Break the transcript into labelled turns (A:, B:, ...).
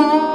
A: Música